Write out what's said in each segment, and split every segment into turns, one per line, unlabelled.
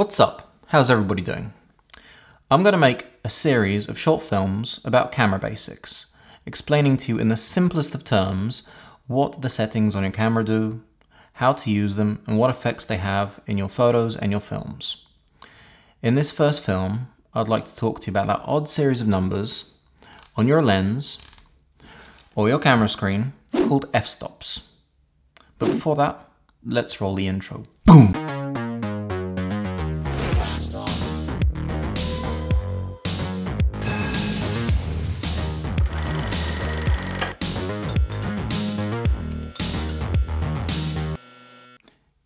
What's up? How's everybody doing? I'm going to make a series of short films about camera basics, explaining to you in the simplest of terms what the settings on your camera do, how to use them, and what effects they have in your photos and your films. In this first film, I'd like to talk to you about that odd series of numbers on your lens or your camera screen called f-stops. But before that, let's roll the intro. Boom!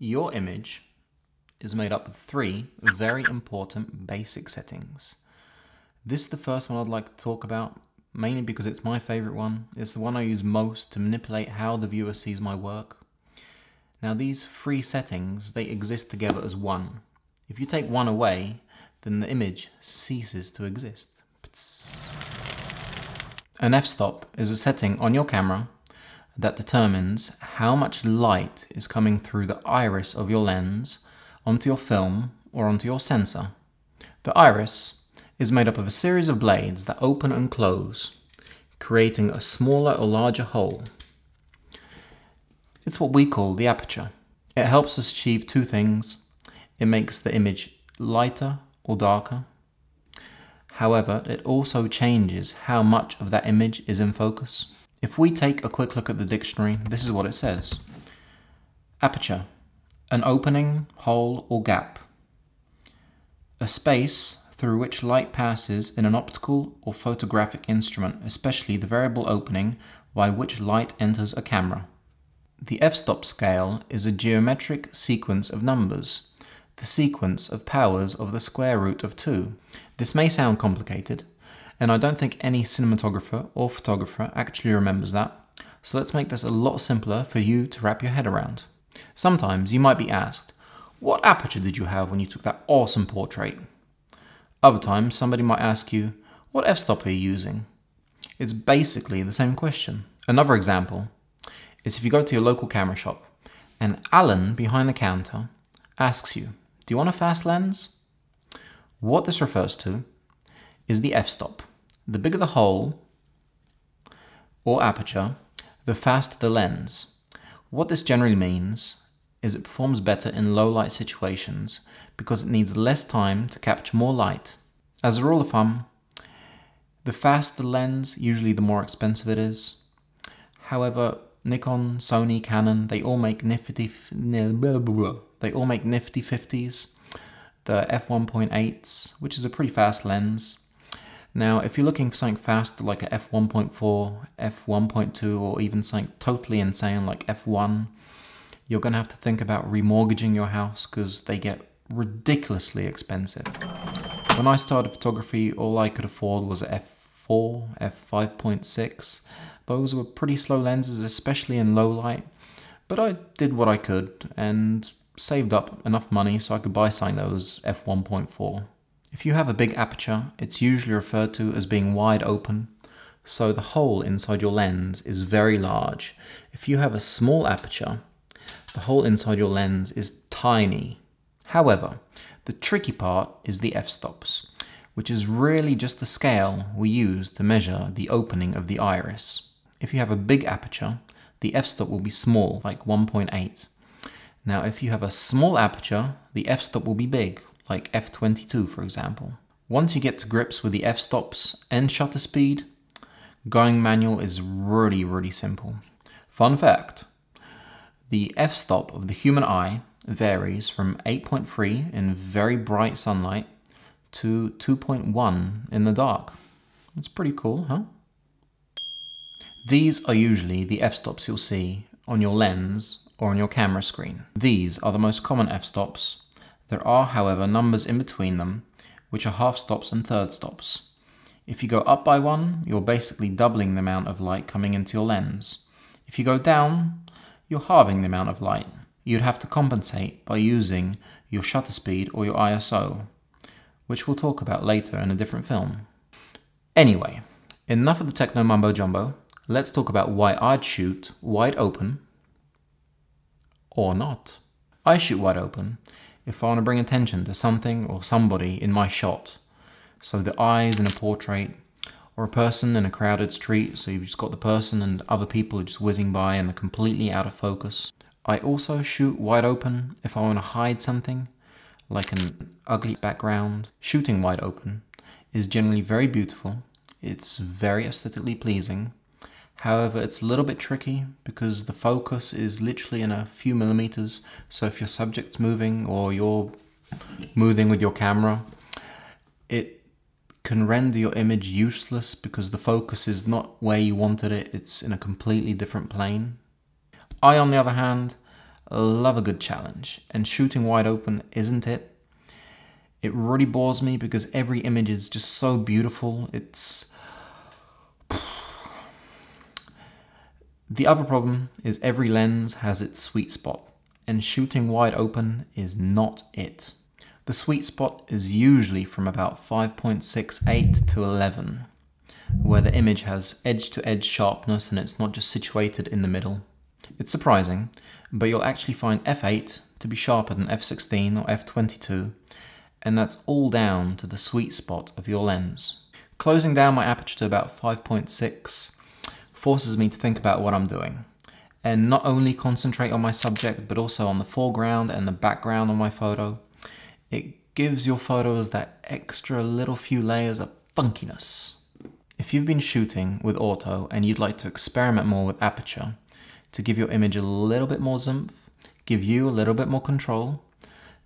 Your image is made up of three very important basic settings. This is the first one I'd like to talk about, mainly because it's my favorite one. It's the one I use most to manipulate how the viewer sees my work. Now these three settings, they exist together as one. If you take one away, then the image ceases to exist. An f-stop is a setting on your camera that determines how much light is coming through the iris of your lens onto your film or onto your sensor. The iris is made up of a series of blades that open and close, creating a smaller or larger hole. It's what we call the aperture. It helps us achieve two things. It makes the image lighter or darker. However, it also changes how much of that image is in focus. If we take a quick look at the dictionary, this is what it says. Aperture, an opening, hole or gap. A space through which light passes in an optical or photographic instrument, especially the variable opening by which light enters a camera. The f-stop scale is a geometric sequence of numbers, the sequence of powers of the square root of 2. This may sound complicated, and I don't think any cinematographer or photographer actually remembers that. So let's make this a lot simpler for you to wrap your head around. Sometimes you might be asked, what aperture did you have when you took that awesome portrait? Other times somebody might ask you, what f-stop are you using? It's basically the same question. Another example is if you go to your local camera shop and Alan behind the counter asks you, do you want a fast lens? What this refers to is the f-stop. The bigger the hole or aperture, the faster the lens. What this generally means is it performs better in low light situations because it needs less time to capture more light. As a rule of thumb, the faster the lens, usually the more expensive it is. However, Nikon, Sony, Canon, they all make nifty they all make nifty 50s. The f1.8s, which is a pretty fast lens, now, if you're looking for something faster like a f1.4, f1.2, or even something totally insane like f1, you're going to have to think about remortgaging your house because they get ridiculously expensive. When I started photography, all I could afford was a f4, f5.6. Those were pretty slow lenses, especially in low light, but I did what I could and saved up enough money so I could buy something that was f1.4. If you have a big aperture, it's usually referred to as being wide open, so the hole inside your lens is very large. If you have a small aperture, the hole inside your lens is tiny. However, the tricky part is the f-stops, which is really just the scale we use to measure the opening of the iris. If you have a big aperture, the f-stop will be small, like 1.8. Now if you have a small aperture, the f-stop will be big, like f22 for example. Once you get to grips with the f-stops and shutter speed, going manual is really, really simple. Fun fact, the f-stop of the human eye varies from 8.3 in very bright sunlight to 2.1 in the dark. It's pretty cool, huh? These are usually the f-stops you'll see on your lens or on your camera screen. These are the most common f-stops there are, however, numbers in between them, which are half stops and third stops. If you go up by one, you're basically doubling the amount of light coming into your lens. If you go down, you're halving the amount of light. You'd have to compensate by using your shutter speed or your ISO, which we'll talk about later in a different film. Anyway, enough of the techno mumbo jumbo. Let's talk about why I'd shoot wide open or not. I shoot wide open if I want to bring attention to something or somebody in my shot. So the eyes in a portrait or a person in a crowded street, so you've just got the person and other people are just whizzing by and they're completely out of focus. I also shoot wide open if I want to hide something, like an ugly background. Shooting wide open is generally very beautiful, it's very aesthetically pleasing, However, it's a little bit tricky because the focus is literally in a few millimeters. So if your subject's moving or you're moving with your camera, it can render your image useless because the focus is not where you wanted it. It's in a completely different plane. I, on the other hand, love a good challenge and shooting wide open isn't it. It really bores me because every image is just so beautiful. It's The other problem is every lens has its sweet spot, and shooting wide open is not it. The sweet spot is usually from about 5.68 to 11, where the image has edge-to-edge -edge sharpness and it's not just situated in the middle. It's surprising, but you'll actually find f8 to be sharper than f16 or f22, and that's all down to the sweet spot of your lens. Closing down my aperture to about 5.6 forces me to think about what I'm doing and not only concentrate on my subject but also on the foreground and the background of my photo. It gives your photos that extra little few layers of funkiness. If you've been shooting with auto and you'd like to experiment more with aperture to give your image a little bit more zoom, give you a little bit more control,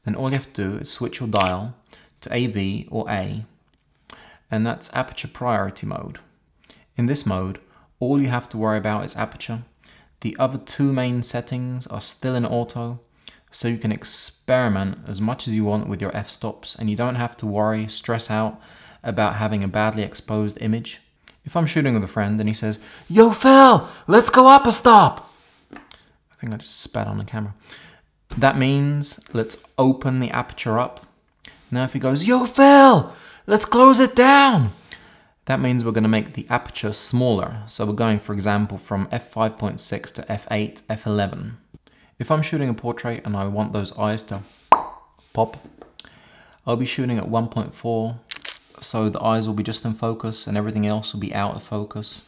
then all you have to do is switch your dial to AV or A, and that's aperture priority mode. In this mode, all you have to worry about is aperture. The other two main settings are still in auto, so you can experiment as much as you want with your f-stops and you don't have to worry, stress out about having a badly exposed image. If I'm shooting with a friend and he says, Yo Phil, let's go up a stop. I think I just spat on the camera. That means let's open the aperture up. Now if he goes, Yo Phil, let's close it down. That means we're going to make the aperture smaller. So we're going, for example, from f5.6 to f8, f11. If I'm shooting a portrait and I want those eyes to pop, I'll be shooting at 1.4 so the eyes will be just in focus and everything else will be out of focus.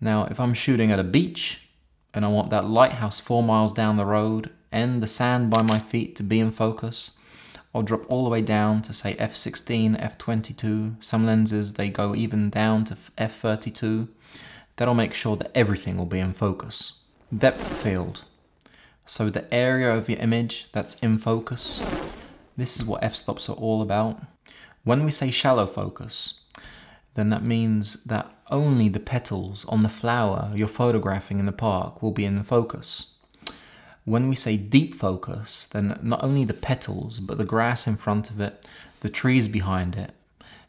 Now, if I'm shooting at a beach and I want that lighthouse four miles down the road and the sand by my feet to be in focus, I'll drop all the way down to say f16, f22. Some lenses, they go even down to f32. That'll make sure that everything will be in focus. Depth field. So the area of your image that's in focus. This is what f-stops are all about. When we say shallow focus, then that means that only the petals on the flower you're photographing in the park will be in focus. When we say deep focus, then not only the petals, but the grass in front of it, the trees behind it,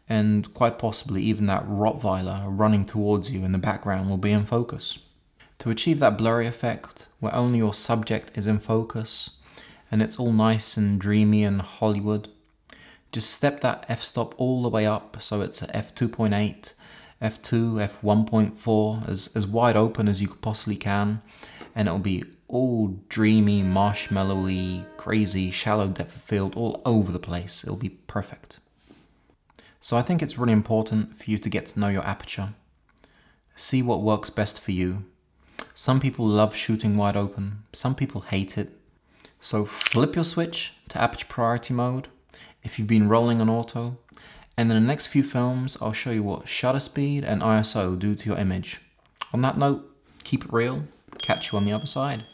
and quite possibly even that Rottweiler running towards you in the background will be in focus. To achieve that blurry effect, where only your subject is in focus, and it's all nice and dreamy and Hollywood, just step that f-stop all the way up so it's f 2.8, f2, f1.4, as, as wide open as you possibly can, and it'll be all dreamy, marshmallowy, crazy, shallow depth of field all over the place. It'll be perfect. So I think it's really important for you to get to know your aperture. See what works best for you. Some people love shooting wide open, some people hate it. So flip your switch to aperture priority mode if you've been rolling on auto. And in the next few films, I'll show you what shutter speed and ISO do to your image. On that note, keep it real. Catch you on the other side.